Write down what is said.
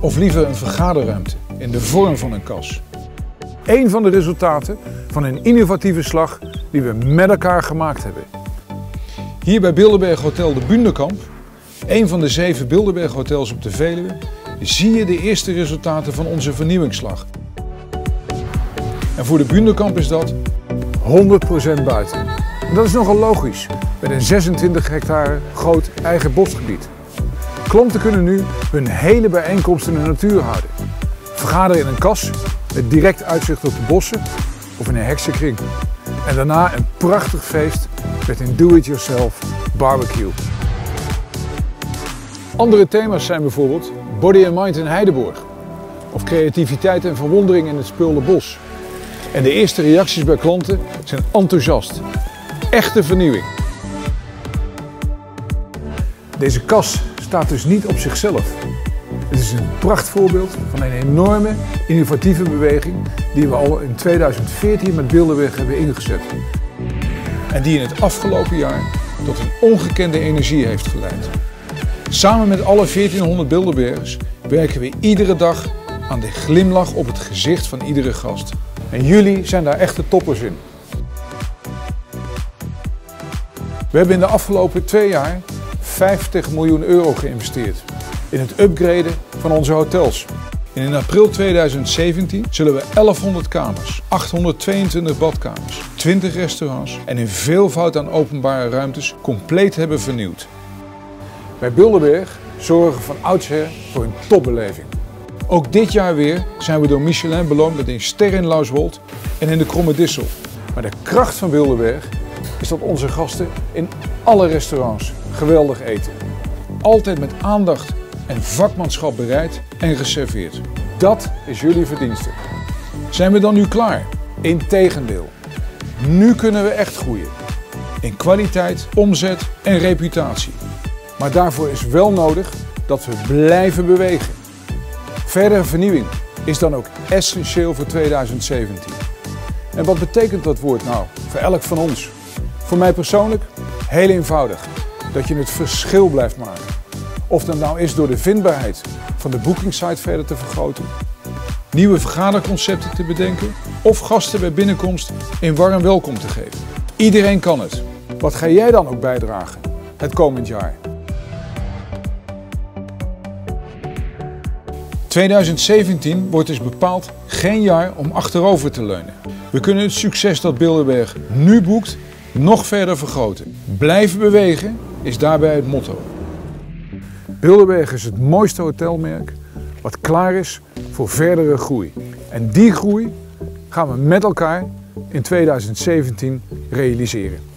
of liever een vergaderruimte in de vorm van een kas. Eén van de resultaten van een innovatieve slag die we met elkaar gemaakt hebben. Hier bij Bilderberg Hotel de Bunderkamp, een van de zeven Bilderberg hotels op de Veluwe, zie je de eerste resultaten van onze vernieuwingsslag. En voor de Bunderkamp is dat 100% buiten. En dat is nogal logisch, met een 26 hectare groot eigen bosgebied. Klanten kunnen nu hun hele bijeenkomst in de natuur houden. Vergaderen in een kas met direct uitzicht op de bossen of in een heksenkring. En daarna een prachtig feest met een do-it-yourself barbecue. Andere thema's zijn bijvoorbeeld Body and Mind in Heideborg of creativiteit en verwondering in het Speulde Bos. En de eerste reacties bij klanten zijn enthousiast. Echte vernieuwing. Deze kas staat dus niet op zichzelf. Het is een prachtvoorbeeld van een enorme innovatieve beweging die we al in 2014 met Bilderweg hebben ingezet. En die in het afgelopen jaar tot een ongekende energie heeft geleid. Samen met alle 1400 Bilderbergers werken we iedere dag aan de glimlach op het gezicht van iedere gast. En jullie zijn daar echte toppers in. We hebben in de afgelopen twee jaar 50 miljoen euro geïnvesteerd in het upgraden van onze hotels. In april 2017 zullen we 1100 kamers, 822 badkamers, 20 restaurants en in veelvoud aan openbare ruimtes compleet hebben vernieuwd. Bij Bilderberg zorgen van oudsher voor een topbeleving. Ook dit jaar weer zijn we door Michelin beloond met een ster in Lauswold en in de Kromme Dissel. Maar de kracht van Bilderberg is dat onze gasten in alle restaurants geweldig eten. Altijd met aandacht en vakmanschap bereid en geserveerd. Dat is jullie verdienste. Zijn we dan nu klaar? Integendeel. Nu kunnen we echt groeien. In kwaliteit, omzet en reputatie. Maar daarvoor is wel nodig dat we blijven bewegen. Verdere vernieuwing is dan ook essentieel voor 2017. En wat betekent dat woord nou voor elk van ons? Voor mij persoonlijk heel eenvoudig. Dat je het verschil blijft maken. Of dat nou is door de vindbaarheid van de bookingsite verder te vergroten, nieuwe vergaderconcepten te bedenken of gasten bij binnenkomst een warm welkom te geven. Iedereen kan het. Wat ga jij dan ook bijdragen het komend jaar? 2017 wordt dus bepaald geen jaar om achterover te leunen. We kunnen het succes dat Bilderberg nu boekt nog verder vergroten. Blijven bewegen is daarbij het motto. Bilderberg is het mooiste hotelmerk wat klaar is voor verdere groei. En die groei gaan we met elkaar in 2017 realiseren.